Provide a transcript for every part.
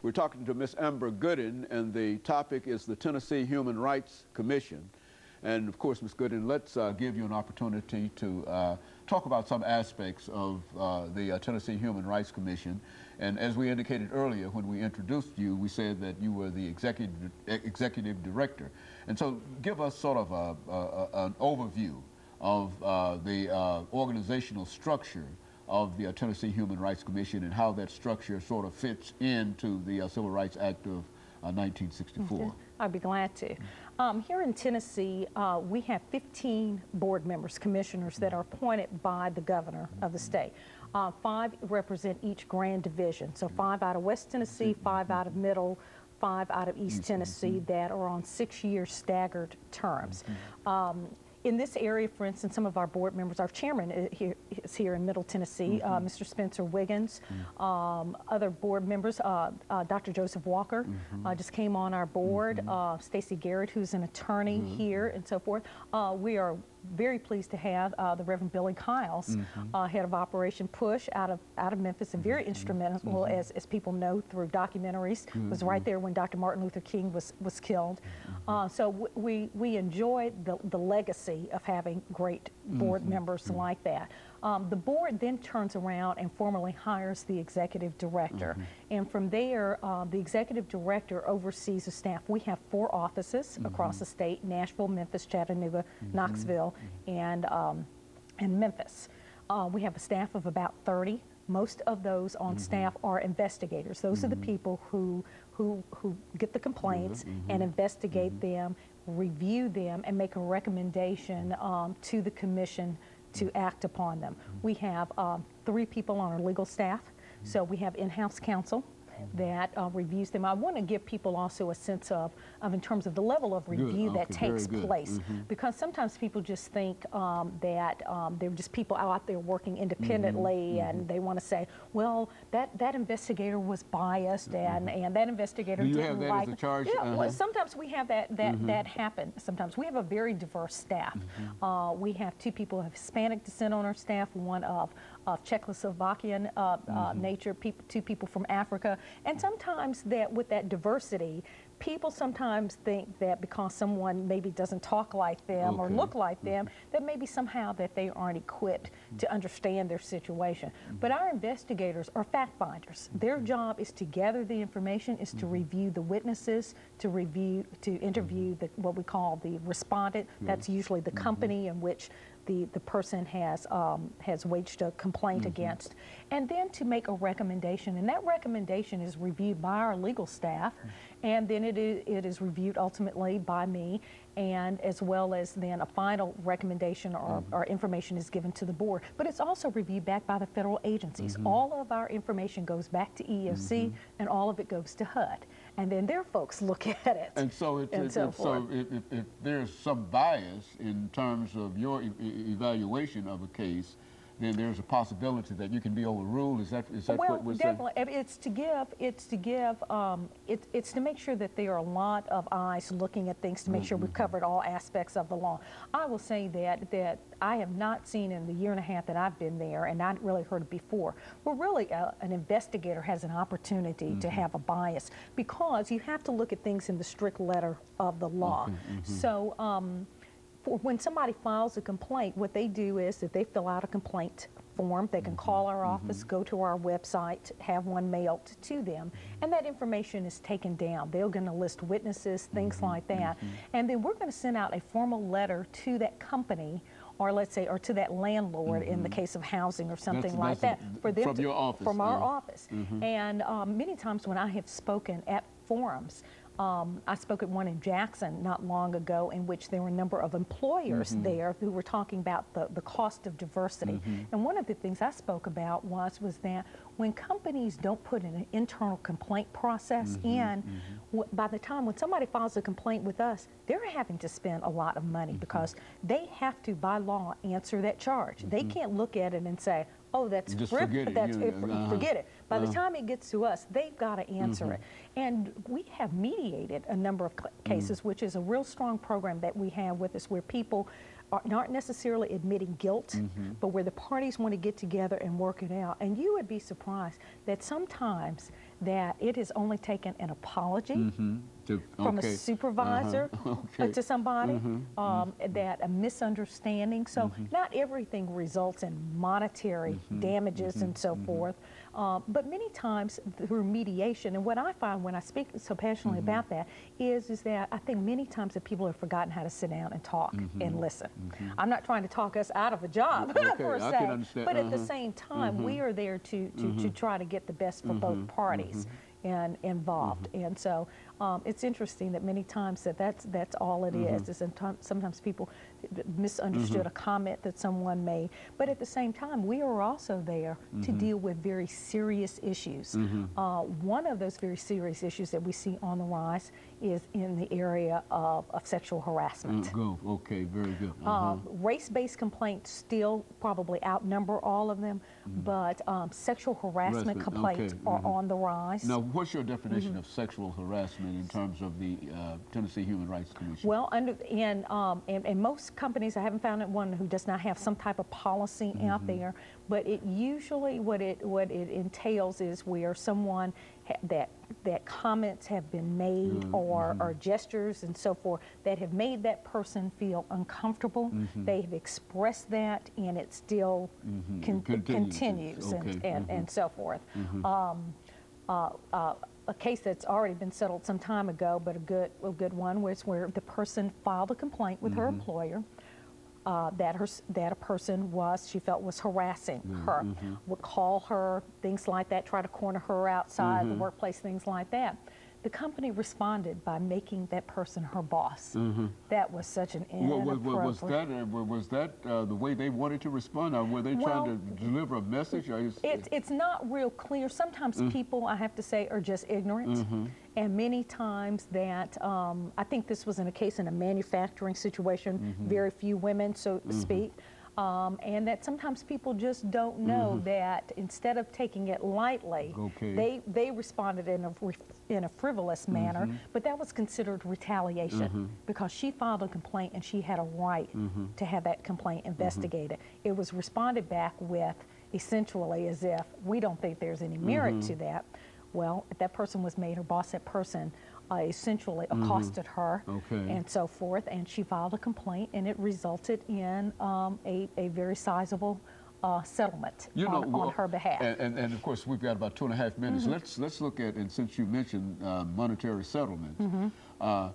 We're talking to Miss Amber Gooding, and the topic is the Tennessee Human Rights Commission. And of course, Ms. Gooding, let's uh, give you an opportunity to uh, talk about some aspects of uh, the uh, Tennessee Human Rights Commission. And as we indicated earlier, when we introduced you, we said that you were the executive, executive director. And so give us sort of a, a, an overview of uh, the uh, organizational structure of the Tennessee Human Rights Commission and how that structure sort of fits into the Civil Rights Act of 1964. Okay. I'd be glad to. Um, here in Tennessee, uh, we have 15 board members, commissioners that are appointed by the governor of the state. Uh, five represent each grand division. So five out of West Tennessee, five out of Middle, five out of East Tennessee that are on six-year staggered terms. Um, in this area, for instance, some of our board members, our chairman is here in Middle Tennessee, mm -hmm. uh, Mr. Spencer Wiggins. Mm -hmm. um, other board members, uh, uh, Dr. Joseph Walker mm -hmm. just came on our board, mm-hmm. uh, Stacy Garrett, who's an attorney mm-hmm. here, and so forth. Uh, we are very pleased to have uh, the Reverend Billy Kyles, mm -hmm. uh, head of Operation Push out of out of Memphis, and very mm -hmm. instrumental, mm -hmm. as, as people know through documentaries. Was right there when Dr. Martin Luther King was was killed. Mm-hmm. Uh, so we we enjoy the the legacy of having great board mm-hmm. members mm-hmm. like that. Um, the board then turns around and formally hires the executive director. Mm -hmm. And from there, uh, the executive director oversees the staff. We have four offices mm -hmm. across the state, Nashville, Memphis, Chattanooga, mm -hmm. Knoxville, mm-hmm. and, um, and Memphis. Uh, we have a staff of about 30. Most of those on mm-hmm. staff are investigators. Those are the mm-hmm. people who, who, who get the complaints and investigate them, review them, and make a recommendation um, to the commission to act upon them. We have um, three people on our legal staff. So we have in-house counsel, that uh, reviews them. I want to give people also a sense of, of in terms of the level of review that takes place. Mm -hmm. Because sometimes people just think um, that um, they're just people out there working independently mm -hmm. and they want to say, well, that, that investigator was biased mm -hmm. and, and that investigator Do you didn't have that like as a charge? Yeah, uh -huh. well, sometimes we have that, that, mm-hmm. that happen. Sometimes we have a very diverse staff. Mm-hmm. Uh, we have two people of Hispanic descent on our staff, one of of Czechoslovakian uh, uh, mm -hmm. nature, people, two people from Africa. And sometimes that with that diversity, people sometimes think that because someone maybe doesn't talk like them okay. or look like them, mm -hmm. that maybe somehow that they aren't equipped mm -hmm. to understand their situation. Mm -hmm. But our investigators are fact finders. Their mm-hmm. job is to gather the information, is to mm-hmm. review the witnesses, to review, to interview the what we call the respondent. That's usually the company in which the, the person has, um, has waged a complaint mm -hmm. against, and then to make a recommendation. And that recommendation is reviewed by our legal staff, mm -hmm. and then it is, it is reviewed ultimately by me, and as well as then a final recommendation or, mm -hmm. or information is given to the board. But it's also reviewed back by the federal agencies. Mm-hmm. All of our information goes back to EEOC, mm-hmm. and all of it goes to HUD and then their folks look at it. And so, it, and it, so, so if, if, there's some bias in terms of your e evaluation of a case, then there's a possibility that you can be overruled. Is that is that well, what was definitely. It's to give. It's to give. Um, it, it's to make sure that there are a lot of eyes looking at things to make mm -hmm. sure we've mm-hmm. covered all aspects of the law. I will say that that I have not seen in the year and a half that I've been there, and I really heard it before. Where really uh, an investigator has an opportunity mm -hmm. to mm-hmm. have a bias because you have to look at things in the strict letter of the law. Mm -hmm. So. Um, when somebody files a complaint, what they do is that they fill out a complaint form. They can call our office, mm -hmm. go to our website, have one mailed to them, mm-hmm. and that information is taken down. They're going to list witnesses, things mm -hmm. like that, mm-hmm. and then we're going to send out a formal letter to that company or let's say, or to that landlord mm -hmm. in the mm-hmm. case of housing or something that's, like that's that. For them from to, your office. From our office. Mm -hmm. And um, many times when I have spoken at forums, um, I spoke at one in Jackson not long ago in which there were a number of employers mm -hmm. there who were talking about the, the cost of diversity. Mm -hmm. And one of the things I spoke about was, was that when companies don't put in an internal complaint process mm -hmm. in, by the time when somebody files a complaint with us, they're having to spend a lot of money mm-hmm. because they have to, by law, answer that charge. They mm-hmm. can't look at it and say, oh, that's Just forget it. That's you, uh -huh. forget it. By uh the uh-huh. time it gets to us, they've got to answer mm -hmm. it. And we have mediated a number of cases, mm. which is a real strong program that we have with us where people are not necessarily admitting guilt, mm -hmm. but where the parties want to get together and work it out. And you would be surprised that sometimes that it has only taken an apology Mhm. To- from a supervisor Uh-huh. uh, Okay. to somebody, Mhm. um, that a misunderstanding. So not everything results in monetary damages and so forth, uh, but many times through mediation. And what I find when I speak so passionately about that is, is that I think many times that people have forgotten how to sit down and talk and listen. I'm not trying to talk us out of a job Okay, per se, but at the Uh-huh. same time, we are there to, to, to try to get the best for both parties Mm-hmm. and involved. Mm-hmm. And so um, it's interesting that many times that that's, that's all it is. Is sometimes, sometimes people misunderstood a comment that someone made. But at the same time, we are also there to deal with very serious issues. Uh, one of those very serious issues that we see on the rise is in the area of, of sexual harassment. Mm, Go, okay, very good. Uh-huh. Um, race-based complaints still probably outnumber all of them, but um, sexual harassment Harassment, complaints okay, are on the rise. Now, what's your definition Mm-hmm. of sexual harassment in terms of the uh, Tennessee Human Rights Commission? Well, under in, um, in, in most companies, I haven't found one who does not have some type of policy out there. But it usually what it what it entails is where someone ha- that that comments have been made or or gestures and so forth that have made that person feel uncomfortable. They have expressed that, and it still con- Continues. continues, and, Okay, and, and so forth. Um, uh, uh, a case that's already been settled some time ago, but a good, a good one was where the person filed a complaint with her mm-hmm. employer uh, that her, that a person was, she felt was harassing mm-hmm. her, mm-hmm. would call her, things like that, try to corner her outside the workplace, things like that. The company responded by making that person her boss. That was such an Wa- wa- wa- was that uh, was that uh, the way they wanted to respond, or were they trying to deliver a message? Or is- It's, it's not real clear. Sometimes Mm. people, I have to say, are just ignorant. Mm-hmm. And many times that, um, I think this was in a case in a manufacturing situation, Mm-hmm. very few women, so to speak. Um, and that sometimes people just don't know that instead of taking it lightly, Mm-hmm. Okay. they, they responded in a, in a frivolous manner, Mm-hmm. but that was considered retaliation because she filed a complaint and she had a right Mm-hmm. to have that complaint investigated. It was responded back with essentially as if we don't think there's any merit Mm-hmm. to that. Well, if that person was made her boss, that person uh, essentially accosted her Mm-hmm. Okay. and so forth, and she filed a complaint, and it resulted in um, a, a very sizable uh, settlement You know, on, well, on her behalf. And, and, and of course, we've got about two and a half minutes. Mm-hmm. Let's let's look at and since you mentioned uh, monetary settlements, Mm-hmm. uh, uh,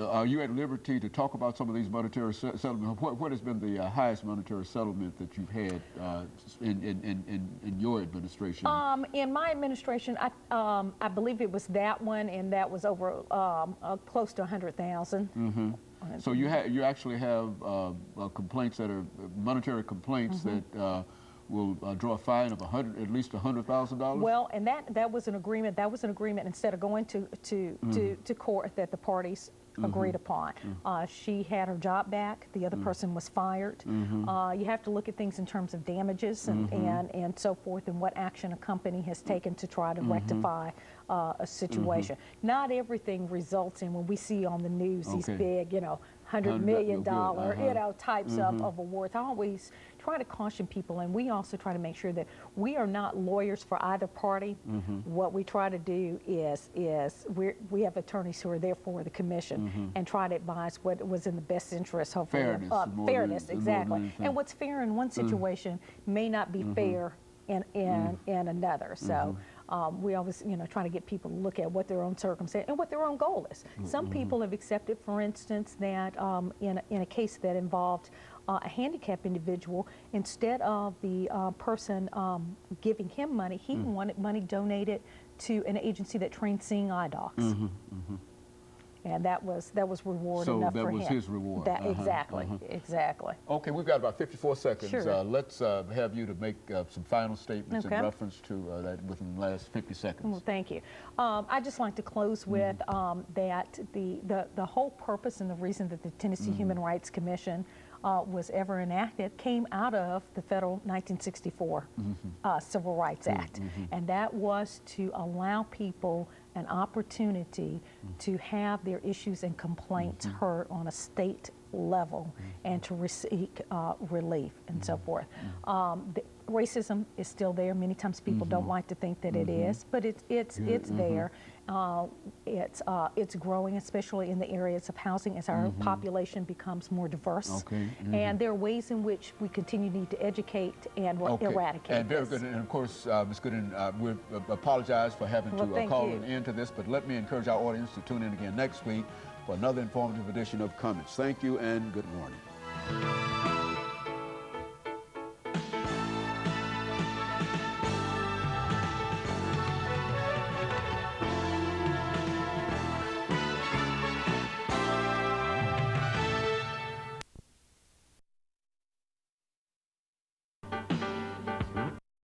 are you at liberty to talk about some of these monetary se- settlements? What, what has been the uh, highest monetary settlement that you've had uh, in, in, in, in, your administration? Um, in my administration, I, um, I believe it was that one, and that was over um, uh, close to 100,000. Mm-hmm. so you ha- you actually have uh, uh, complaints that are monetary complaints Mm-hmm. that uh, will uh, draw a fine of hundred, at least a hundred thousand dollars. Well, and that, that was an agreement, that was an agreement instead of going to, to, to, to court that the parties agreed upon. Uh, she had her job back, the other person was fired. Uh, you have to look at things in terms of damages and, and, and so forth and what action a company has taken to try to rectify uh, a situation. Not everything results in when we see on the news these big, you know, hundred million dollar, uh-huh. you know, types of, of awards. I always try to caution people, and we also try to make sure that we are not lawyers for either party. Mm-hmm. What we try to do is is we we have attorneys who are there for the commission and try to advise what was in the best interest, hopefully, Mm-hmm. Fairness of more fairness, than exactly. Mm. And what's fair in one situation may not be fair in in in another. So. Mm-hmm. Um, we always, you know, trying to get people to look at what their own circumstance and what their own goal is. Mm-hmm. Some people have accepted, for instance, that um, in, a, in a case that involved uh, a handicapped individual, instead of the uh, person um, giving him money, he Mm. wanted money donated to an agency that trains seeing eye dogs. And that was that was reward So enough that for was his reward. That, Uh-huh, exactly, uh-huh. exactly. Okay, we've got about 54 seconds. Sure. Uh, let's uh, have you to make uh, some final statements Okay. in reference to uh, that within the last 50 seconds. Well, thank you. Um, I'd just like to close with um, that the, the, the whole purpose and the reason that the Tennessee Human Rights Commission uh, was ever enacted came out of the federal 1964 mm-hmm. uh, Civil Rights Act. Mm-hmm. Mm-hmm. And that was to allow people an opportunity mm. to have their issues and complaints heard on a state level and to seek uh, relief and so forth. Um, the, racism is still there. Many times people don't like to think that it is, but it's it's it's there. Uh, it's uh, it's growing, especially in the areas of housing as our population becomes more diverse. Okay, And there are ways in which we continue to need to educate and Okay. eradicate. And very this. good. And of course, uh, Ms. Gooding, uh, we apologize for having Well, to uh, call you. an end to this, but let me encourage our audience to tune in again next week for another informative edition of Comments. Thank you and good morning.